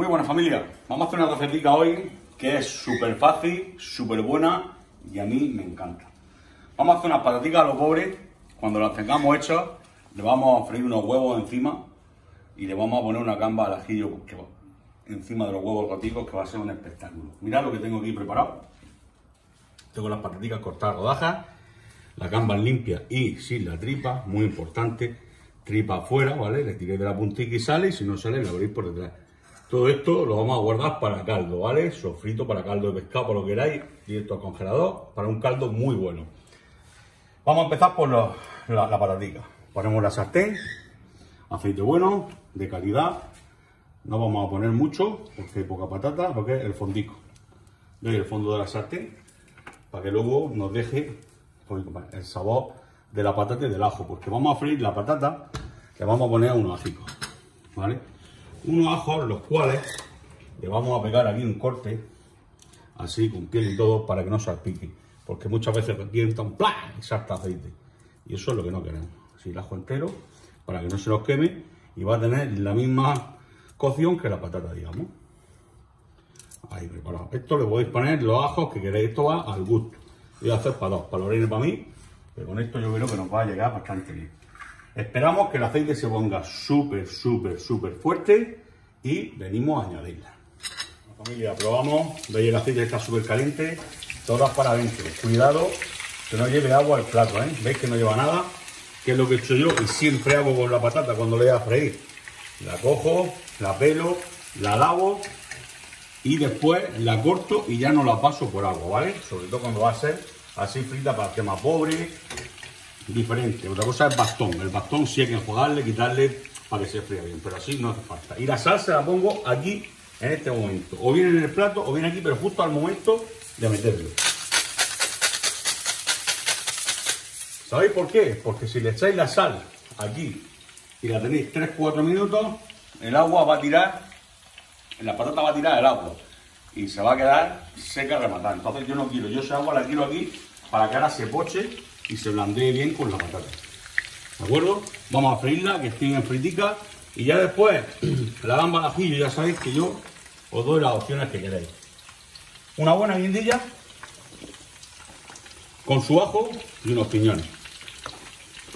Muy buena familia, vamos a hacer una recetica hoy que es súper fácil, súper buena y a mí me encanta. Vamos a hacer unas pataticas a los pobres, cuando las tengamos hechas le vamos a freír unos huevos encima y le vamos a poner una gamba al ajillo encima de los huevos goticos que va a ser un espectáculo. Mirad lo que tengo aquí preparado. Tengo las pataticas cortadas rodajas, las gambas limpias y sin la tripa, muy importante, tripa afuera, ¿vale? Le tiré de la puntita y sale y si no sale la abrís por detrás. Todo esto lo vamos a guardar para caldo, ¿vale? Sofrito para caldo de pescado, por lo que queráis, directo al congelador, para un caldo muy bueno. Vamos a empezar por la, la patatica. Ponemos la sartén, aceite bueno, de calidad. No vamos a poner mucho, porque hay poca patata, porque es el fondico. Veis el fondo de la sartén, para que luego nos deje el sabor de la patata y del ajo. Porque vamos a freír la patata, le vamos a poner unos ajicos, ¿vale? Unos ajos los cuales le vamos a pegar aquí un corte, así con piel y todo, para que no salpique. Porque muchas veces revienta un plan y salta aceite. Y eso es lo que no queremos. Así el ajo entero, para que no se nos queme y va a tener la misma cocción que la patata, digamos. Ahí preparado. Esto le podéis poner los ajos que queréis. Esto va al gusto. Voy a hacer para dos, para para mí. Pero con esto yo creo que nos va a llegar bastante bien. Esperamos que el aceite se ponga súper, súper, súper fuerte y venimos a añadirla. familia, probamos, veis el aceite está súper caliente, todas para adentro. Cuidado que no lleve agua al plato, ¿eh? ¿Veis que no lleva nada? Que es lo que he hecho yo y siempre hago con la patata cuando le voy a freír. La cojo, la pelo, la lavo y después la corto y ya no la paso por agua, ¿vale? Sobre todo cuando va a ser así frita para más pobre, diferente. Otra cosa es bastón. El bastón sí hay que enjuagarle, quitarle para que se fría bien, pero así no hace falta. Y la salsa la pongo aquí en este momento. O bien en el plato o bien aquí, pero justo al momento de meterlo. ¿Sabéis por qué? Porque si le echáis la sal aquí y la tenéis 3-4 minutos, el agua va a tirar, la patata va a tirar el agua y se va a quedar seca rematada. Entonces yo no quiero, yo esa agua la quiero aquí para que ahora se poche y se blandee bien con la patata. ¿De acuerdo? Vamos a freírla, que esté en fritica. Y ya después, la gamba al ajillo, ya sabéis que yo os doy las opciones que queréis. Una buena guindilla con su ajo y unos piñones.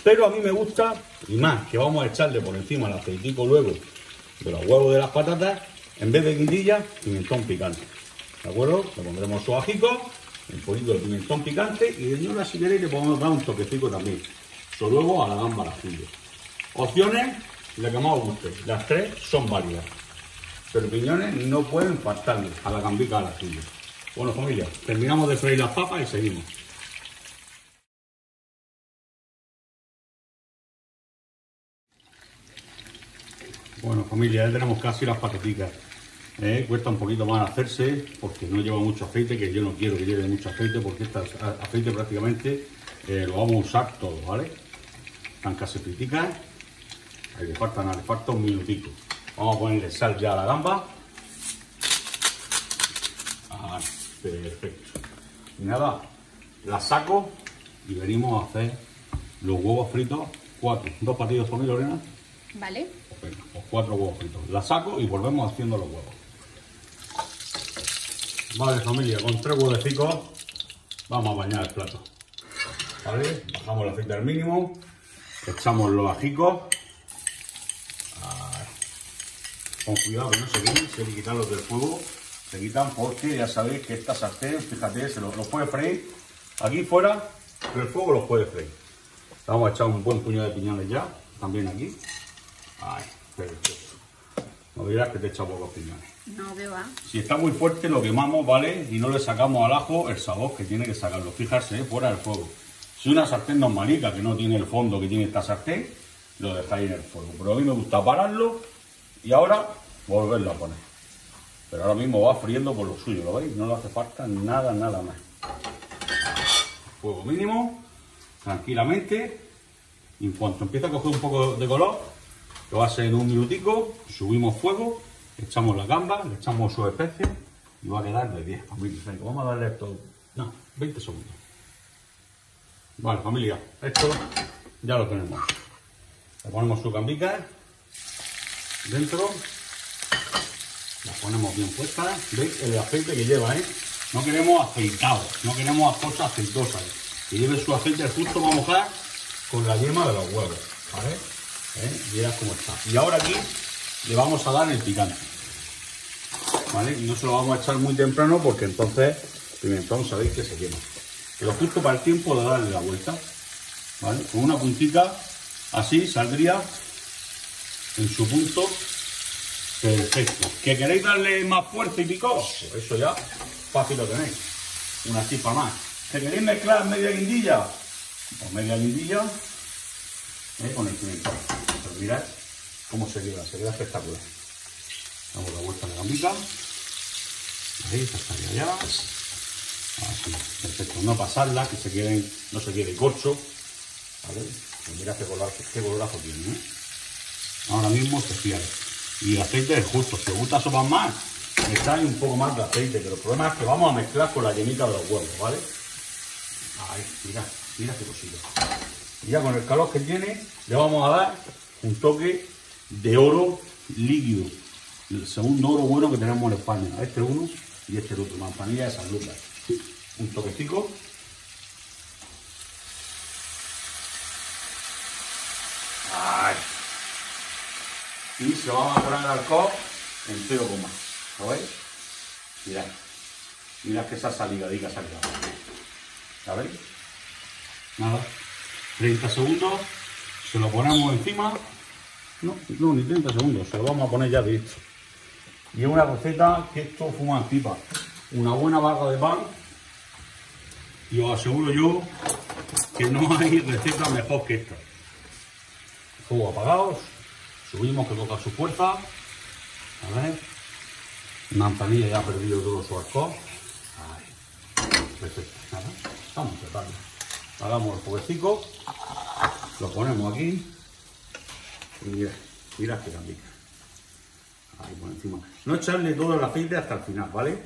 Pero a mí me gusta, y más, que vamos a echarle por encima el aceitico luego de los huevos de las patatas, en vez de guindilla, pimentón picante. ¿De acuerdo? Le pondremos su ajico un poquito de pimentón picante y de señora si queréis le podemos dar un toquecito también. Eso luego a la gamba al ajillo. Opciones, la que más os guste. Las tres son válidas. Pero piñones no pueden faltarle a la gambica al ajillo. Bueno familia, terminamos de freír las papas y seguimos. Bueno familia, ya tenemos casi las pataticas. Eh, cuesta un poquito más hacerse porque no lleva mucho aceite, que yo no quiero que lleve mucho aceite porque este aceite prácticamente eh, lo vamos a usar todo, ¿vale? Están casi friticas. Ahí le falta le falta un minutito. Vamos a ponerle sal ya a la gamba. Ah, perfecto. Y nada, la saco y venimos a hacer los huevos fritos. Cuatro. ¿Dos partidos por mí, Lorena? Vale. Venga, pues cuatro huevos fritos. La saco y volvemos haciendo los huevos. Vale familia, con tres huevecicos vamos a bañar el plato. ¿Vale? Bajamos el aceite al mínimo, echamos los ajicos. Con cuidado que no se queden, si hay que quitarlos del fuego, se quitan porque ya sabéis que esta sartén, fíjate, se los, puede freír aquí fuera, pero el fuego los puede freír. Vamos a echar un buen puñado de piñones ya, también aquí. Ay, perfecto. No dirás que te echa pocos piñones. No veo Si está muy fuerte lo quemamos, ¿vale? Y no le sacamos al ajo el sabor que tiene que sacarlo. Fijarse, ¿eh? fuera del fuego. Si una sartén normalita que no tiene el fondo que tiene esta sartén, lo dejáis en el fuego. Pero a mí me gusta pararlo y ahora volverlo a poner. Pero ahora mismo va friendo por lo suyo, ¿lo veis? No le hace falta nada, nada más. Fuego mínimo, tranquilamente. Y en cuanto empieza a coger un poco de color, a ser en un minutico, subimos fuego echamos la gamba, le echamos su especie y va a quedar de 10 familia. vamos a darle esto, no, 20 segundos. Vale, familia, esto ya lo tenemos. Le ponemos su gambica dentro La ponemos bien puesta. ¿Veis el aceite que lleva, eh? No queremos aceitado, no queremos cosas aceitosas. Que lleve su aceite justo para mojar con la yema de los huevos, ¿vale? ¿Eh? Está. Y ahora aquí le vamos a dar el picante. ¿Vale? No se lo vamos a echar muy temprano porque entonces pimentón sabéis que se quema. Pero justo para el tiempo de darle la vuelta. ¿Vale? Con una puntita así saldría en su punto perfecto. ¿Que queréis darle más fuerza y picor? Pues eso ya fácil lo tenéis. Una chispa más. ¿Que queréis mezclar media guindilla? Pues media guindilla ¿eh? con el pimentón. Mirad cómo se queda, se queda espectacular. Damos la vuelta a la gambita. Ahí, estaría ya. Así, perfecto. No pasarla, que se queden, no se quede corcho. ¿Vale? Pues mirad qué, color, qué colorazo tiene, ¿eh? Ahora mismo especial. Y el aceite es justo. Si os gusta sopas más, echáis un poco más de aceite. Pero el problema es que vamos a mezclar con la llenita de los huevos, ¿vale? Ahí, mirad, mirad qué cosita. Y ya con el calor que tiene, le vamos a dar un toque de oro líquido. El segundo oro bueno que tenemos en España. Este uno y este otro. Manzanilla de San. Un toquecito. Y se vamos a poner al alcohol con más. ¿Lo veis? Mirad. Mirad que esa ha quedado. ¿La veis? Nada. 30 segundos. Se lo ponemos encima. No, no, ni 30 segundos. Se lo vamos a poner ya de esto. Y es una receta que esto fuma en pipa. Una buena barra de pan. Y os aseguro yo que no hay receta mejor que esta. Fuego apagados. Subimos que coja su fuerza. A ver. Manzanilla ya ha perdido todo su alcohol. Perfecto. Nada. Vamos. Hagamos el fueguecito. Lo ponemos aquí. Y mira, mira que también. Ahí por encima. No echarle todo el aceite hasta el final, ¿vale?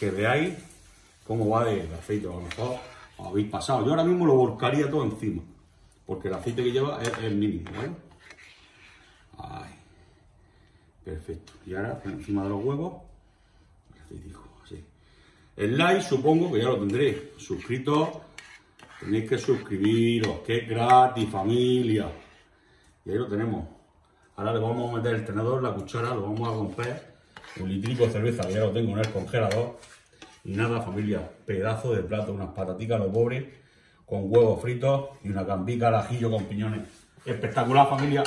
Que veáis cómo va de aceite. A lo mejor os habéis pasado. Yo ahora mismo lo volcaría todo encima. Porque el aceite que lleva es el mínimo, ¿vale? Ahí. Perfecto. Y ahora encima de los huevos. El aceitico, así. El like supongo que ya lo tendréis. Suscritos. Tenéis que suscribiros, que es gratis, familia. Y ahí lo tenemos. Ahora le vamos a meter el tenedor, la cuchara, lo vamos a romper. Un litrico de cerveza que ya lo tengo en el congelador. Y nada, familia, pedazo de plato, unas pataticas lo pobre, con huevos fritos y una cambica al ajillo con piñones. Espectacular, familia.